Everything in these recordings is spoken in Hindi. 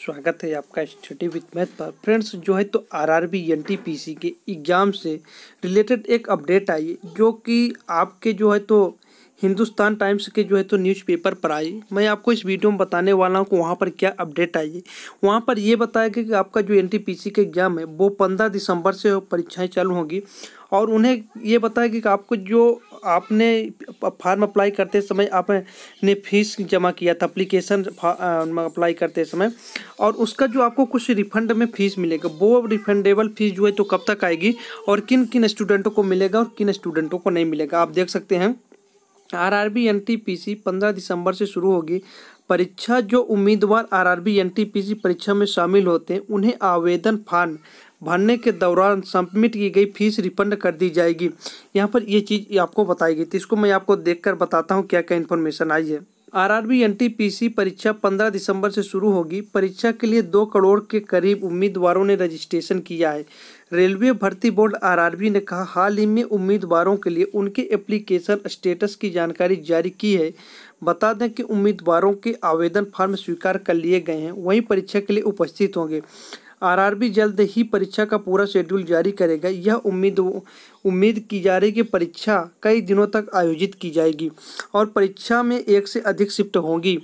स्वागत है आपका स्टडी विथ मैथ पर। फ्रेंड्स, जो है तो आरआरबी एनटीपीसी के एग्ज़ाम से रिलेटेड एक अपडेट आई, जो कि आपके जो है तो हिंदुस्तान टाइम्स के जो है तो न्यूज़पेपर पर आई मैं आपको इस वीडियो में बताने वाला हूँ कि वहाँ पर क्या अपडेट आई है। वहाँ पर ये बताया गया कि आपका जो एनटीपीसी का एग्ज़ाम है, वो पंद्रह दिसंबर से परीक्षाएँ चालू होंगी और उन्हें ये बताया गया कि आपको जो आपने फार्म अप्लाई करते समय आपने फ़ीस जमा किया था अप्लीकेशन अप्लाई करते समय और उसका जो आपको कुछ रिफंड में फ़ीस मिलेगा, वो रिफंडेबल फ़ीस जो है तो कब तक आएगी और किन किन स्टूडेंटों को मिलेगा और किन स्टूडेंटों को नहीं मिलेगा, आप देख सकते हैं। R R B N T P C पंद्रह दिसंबर से शुरू होगी। परीक्षा, जो उम्मीदवार R R B N T P C परीक्षा में शामिल होते हैं, उन्हें आवेदन फार्म भरने के दौरान सबमिट की गई फ़ीस रिफंड कर दी जाएगी। यहाँ पर ये चीज़ आपको बताई गई थी। इसको मैं आपको देखकर बताता हूँ क्या क्या इन्फॉर्मेशन आई है। आरआरबी एनटीपीसी परीक्षा 15 दिसंबर से शुरू होगी। परीक्षा के लिए दो करोड़ के करीब उम्मीदवारों ने रजिस्ट्रेशन किया है। रेलवे भर्ती बोर्ड आरआरबी ने कहा, हाल ही में उम्मीदवारों के लिए उनके एप्लीकेशन स्टेटस की जानकारी जारी की है। बता दें कि उम्मीदवारों के आवेदन फॉर्म स्वीकार कर लिए गए हैं। वहीं परीक्षा के लिए उपस्थित होंगे। आरआरबी जल्द ही परीक्षा का पूरा शेड्यूल जारी करेगा। यह उम्मीद उम्मीद की जा रही कि परीक्षा कई दिनों तक आयोजित की जाएगी और परीक्षा में एक से अधिक शिफ्ट होंगी।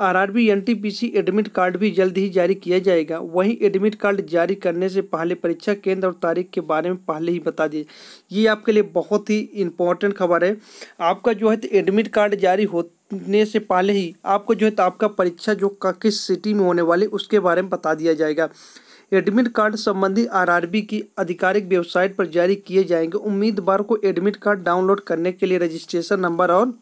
आरआरबी, एनटीपीसी एडमिट कार्ड भी जल्द ही जारी किया जाएगा। वहीं एडमिट कार्ड जारी करने से पहले परीक्षा केंद्र और तारीख के बारे में पहले ही बता दिए। ये आपके लिए बहुत ही इम्पोर्टेंट खबर है। आपका जो है तो एडमिट कार्ड जारी होने से पहले ही आपको जो है तो आपका परीक्षा जो किस सिटी में होने वाली उसके बारे में बता दिया जाएगा। एडमिट कार्ड संबंधी आरआरबी की आधिकारिक वेबसाइट पर जारी किए जाएँगे। उम्मीदवार को एडमिट कार्ड डाउनलोड करने के लिए रजिस्ट्रेशन नंबर और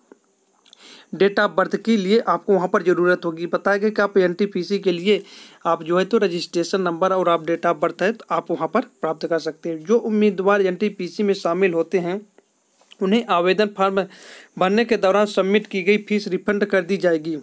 डेट ऑफ़ बर्थ के लिए आपको वहाँ पर ज़रूरत होगी। बताया गया कि आप एनटीपीसी के लिए आप जो है तो रजिस्ट्रेशन नंबर और आप डेट ऑफ़ बर्थ है तो आप वहाँ पर प्राप्त कर सकते हैं। जो उम्मीदवार एनटीपीसी में शामिल होते हैं, उन्हें आवेदन फॉर्म भरने के दौरान सबमिट की गई फ़ीस रिफंड कर दी जाएगी।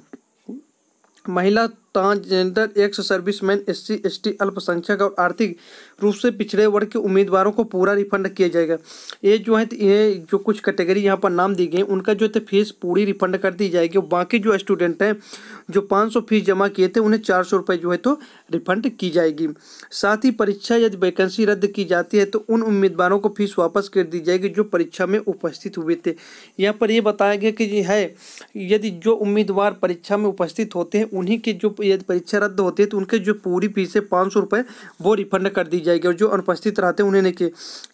महिला transgender ex serviceman S C S T अल्पसंख्यक और आर्थिक रूप से पिछड़े वर्ग के उम्मीदवारों को पूरा रिफंड किया जाएगा। ये जो है, ये जो कुछ कैटेगरी यहाँ पर नाम दी गई उनका जो है फ़ीस पूरी रिफंड कर दी जाएगी बाकी जो स्टूडेंट हैं, जो पाँच सौ फ़ीस जमा किए थे, उन्हें चार सौ रुपये जो है तो रिफंड की जाएगी। साथ ही परीक्षा यदि वैकेंसी रद्द की जाती है तो उन उम्मीदवारों को फ़ीस वापस कर दी जाएगी जो परीक्षा में उपस्थित हुए थे। यहाँ पर यह बताया गया कि है, यदि जो उम्मीदवार परीक्षा में उपस्थित होते हैं, उन्हीं के जो यदि परीक्षा रद्द होती है तो उनके जो पूरी फ़ीस है, पाँच सौ रुपये वो रिफंड कर दी जाएगी और जो अनुपस्थित रहते हैं, उन्हें नहीं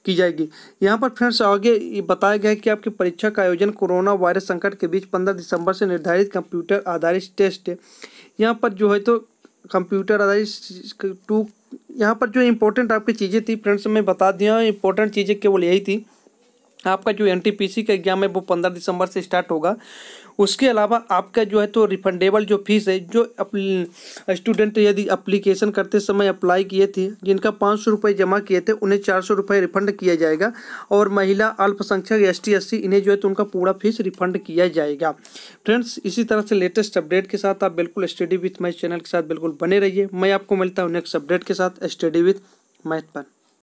की जाएगी। यहाँ पर फ्रेंड्स आगे बताया गया है कि आपकी परीक्षा का आयोजन कोरोना वायरस संकट के बीच पंद्रह दिसंबर से निर्धारित कंप्यूटर आधारित टेस्ट यहाँ पर जो है तो कंप्यूटर आधारित टू, यहाँ पर जो इम्पोर्टेंट आपकी चीज़ें थी फ्रेंड्स मैं बता दिया इंपॉर्टेंट चीज़ें केवल यही थी। आपका जो एनटीपीसी का एग्ज़ाम है वो पंद्रह दिसंबर से स्टार्ट होगा। उसके अलावा आपका जो है तो रिफंडेबल जो फ़ीस है, जो स्टूडेंट यदि अप्लीकेशन करते समय अप्लाई किए थे, जिनका पाँच सौ रुपये जमा किए थे, उन्हें चार सौ रुपये रिफंड किया जाएगा और महिला, अल्पसंख्यक एस टी एस सी इन्हें जो है तो उनका पूरा फ़ीस रिफंड किया जाएगा। फ्रेंड्स इसी तरह से लेटेस्ट अपडेट के साथ आप बिल्कुल स्टडी विथ मैथ चैनल के साथ बिल्कुल बने रहिए। मैं आपको मिलता हूँ नेक्स्ट अपडेट के साथ स्टडी विथ मैथ पर